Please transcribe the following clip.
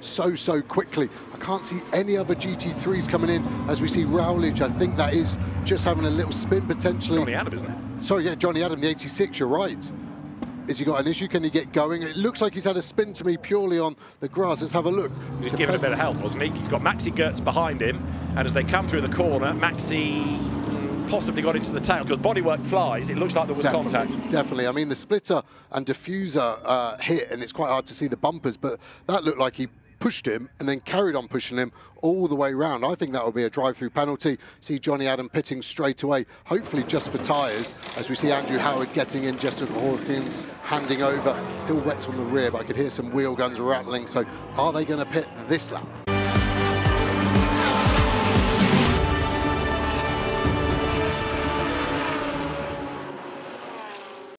so, so quickly. I can't see any other GT3s coming in as we see Rowledge. I think that is just having a little spin potentially. Jonny Adam, isn't it? Sorry, yeah, Jonny Adam, the 86, you're right. Has he got an issue? Can he get going? It looks like he's had a spin to me purely on the grass. Let's have a look. He was giving a bit of help, wasn't he? He's got Maxi Goetz behind him, and as they come through the corner, Maxi possibly got into the tail because bodywork flies. It looks like there was definitely, contact. Definitely. I mean, the splitter and diffuser uh, hit, and it's quite hard to see the bumpers, but that looked like he pushed him and then carried on pushing him all the way round. I think that will be a drive-through penalty. See Jonny Adam pitting straight away, hopefully just for tyres, as we see Andrew Howard getting in just as Hawkins handing over. Still wet on the rear, but I could hear some wheel guns rattling. So are they going to pit this lap?